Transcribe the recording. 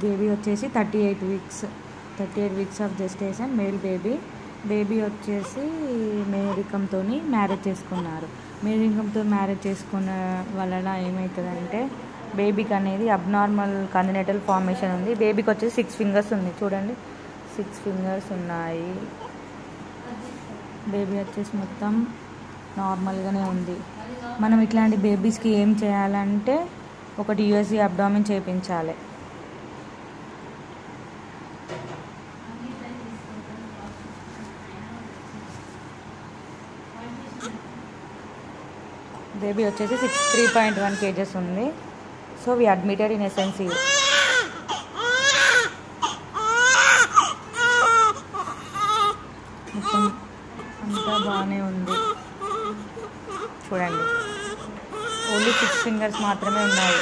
Baby వచ్చేసి thirty eight weeks thirty eight weeks of gestation male baby baby వచ్చేసి మేరికంతో marriage చేసుకున్నారు. మేరికంతో marriage చేసుకున్న వలన ఏమవుతుందంటే బేబీకి అనేది అబ్నార్మల్ కండినేటల్ ఫార్మేషన్ ఉంది. బేబీకి వచ్చేసి సిక్స్ ఫింగర్స్ ఉంది. చూడండి. సిక్స్ ఫింగర్స్ ఉన్నాయి. బేబీ వచ్చేసి మొత్తం నార్మల్గానే ఉంది. మనం ఇట్లాంటి బేబీస్కి ఏం చేయాలంటే ఒకటి యూఎస్సీ అబ్డామిన్ చేయించాలి బేబీ వచ్చేసి six three point one kgs ఉంది. So we admitted in SNC మొత్తం అంతా బాగానే ఉంది. చూడండి. ఓన్లీ సిక్స్ ఫింగర్స్ మాత్రమే ఉన్నాయి.